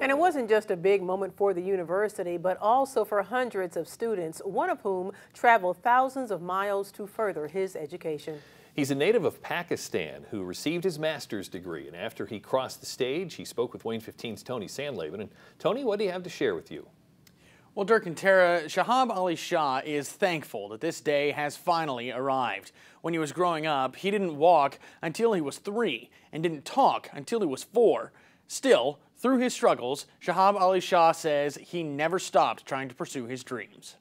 And it wasn't just a big moment for the university, but also for hundreds of students, one of whom traveled thousands of miles to further his education. He's a native of Pakistan who received his master's degree. And after he crossed the stage, he spoke with WANE 15's Tony Sandlaven. And Tony, what do you have to share with you? Well, Dirk and Tara, Shahab Ali Shah is thankful that this day has finally arrived. When he was growing up, he didn't walk until he was three and didn't talk until he was four. Still, through his struggles, Shahab Ali Shah says he never stopped trying to pursue his dreams.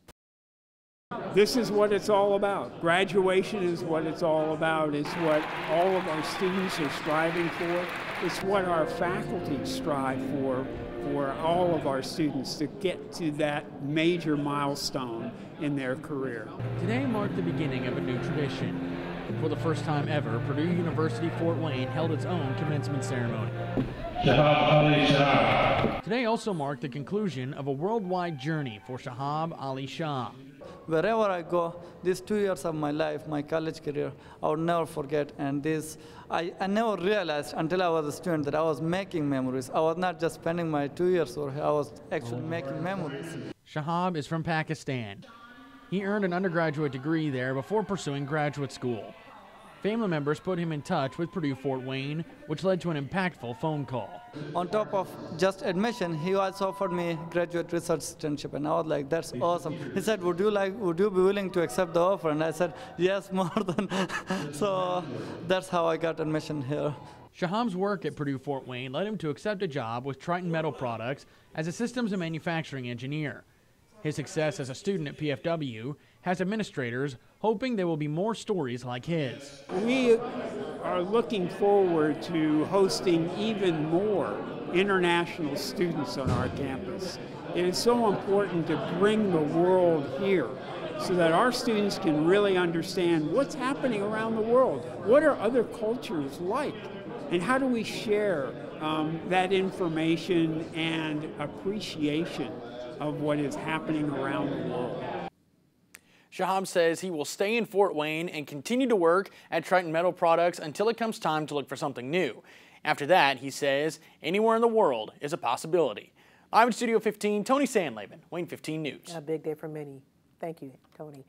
This is what it's all about. Graduation is what it's all about. It's what all of our students are striving for. It's what our faculty strive for for all of our students to get to that major milestone in their career. Today marked the beginning of a new tradition. For the first time ever, Purdue University Fort Wayne held its own commencement ceremony. Today also marked the conclusion of a worldwide journey for Shahab Ali Shah. Wherever I go, these two years of my life, my college career, I will never forget. And this, I, I never realized until I was a student that I was making memories. I was not just spending my two years over here, I was actually making memories. Shahab is from Pakistan. He earned an undergraduate degree there before pursuing graduate school. Family members put him in touch with Purdue Fort Wayne, which led to an impactful phone call. On top of just admission, he also offered me graduate research assistantship, and I was like, "That's awesome." He said, "Would you like? Would you be willing to accept the offer?" And I said, "Yes, more than." so that's how I got admission here. Shahab's work at Purdue Fort Wayne led him to accept a job with Triton Metal Products as a systems and manufacturing engineer. His success as a student at PFW has administrators hoping there will be more stories like his. We are looking forward to hosting even more international students on our campus. It is so important to bring the world here so that our students can really understand what's happening around the world. What are other cultures like? And how do we share um, that information and appreciation of what is happening around the world. Shahab says he will stay in Fort Wayne and continue to work at Triton Metal Products until it comes time to look for something new. After that, he says, anywhere in the world is a possibility. I'm in Studio 15, Tony Sandlaven, WANE 15 News. A big day for many. Thank you, Tony.